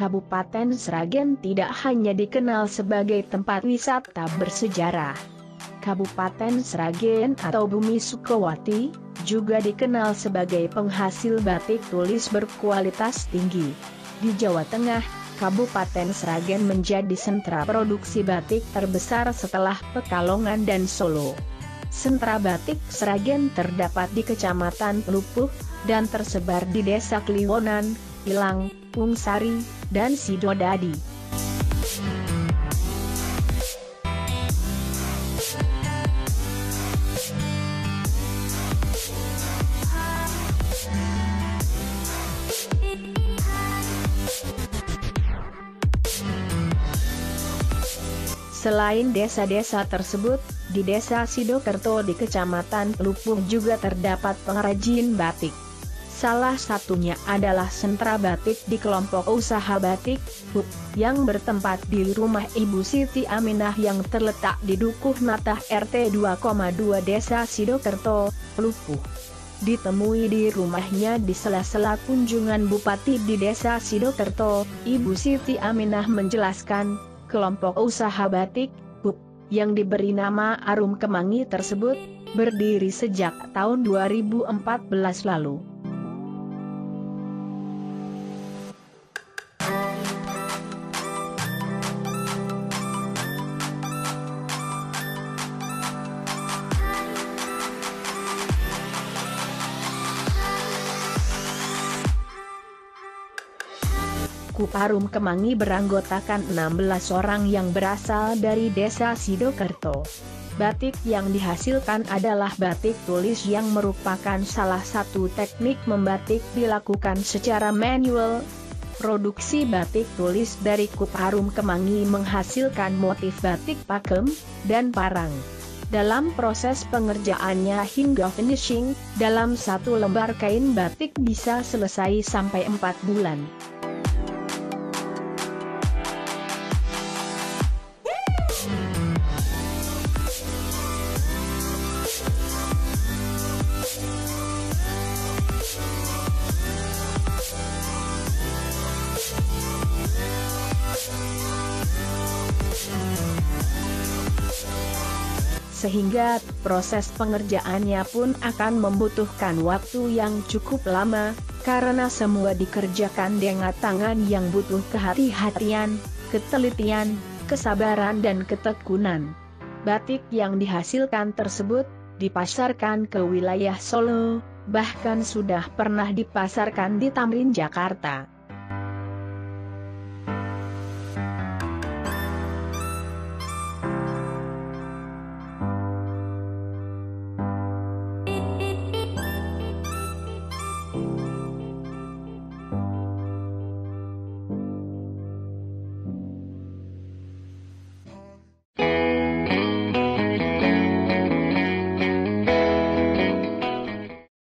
Kabupaten Sragen tidak hanya dikenal sebagai tempat wisata bersejarah. Kabupaten Sragen atau Bumi Sukowati, juga dikenal sebagai penghasil batik tulis berkualitas tinggi. Di Jawa Tengah, Kabupaten Sragen menjadi sentra produksi batik terbesar setelah Pekalongan dan Solo. Sentra batik Sragen terdapat di Kecamatan Lupuh, dan tersebar di Desa Kliwonan, Ilang, Pungsari, dan Sidodadi. Selain desa-desa tersebut, di desa Sidokerto di kecamatan Lupuh juga terdapat pengrajin batik. Salah satunya adalah sentra batik di kelompok usaha batik, HUB, yang bertempat di rumah Ibu Siti Aminah yang terletak di Dukuh Natah RT 2,2 Desa Sidokerto, Lupuh. Ditemui di rumahnya di sela-sela kunjungan Bupati di Desa Sidokerto, Ibu Siti Aminah menjelaskan, kelompok usaha batik, HUB, yang diberi nama Arum Kemangi tersebut, berdiri sejak tahun 2014 lalu. Kuparum Kemangi beranggotakan 16 orang yang berasal dari desa Sidokerto. Batik yang dihasilkan adalah batik tulis yang merupakan salah satu teknik membatik dilakukan secara manual. Produksi batik tulis dari Kuparum Kemangi menghasilkan motif batik pakem, dan parang. Dalam proses pengerjaannya hingga finishing, dalam satu lembar kain batik bisa selesai sampai 4 bulan. Sehingga proses pengerjaannya pun akan membutuhkan waktu yang cukup lama, karena semua dikerjakan dengan tangan yang butuh kehati-hatian, ketelitian, kesabaran dan ketekunan. Batik yang dihasilkan tersebut, dipasarkan ke wilayah Solo, bahkan sudah pernah dipasarkan di Tamrin Jakarta.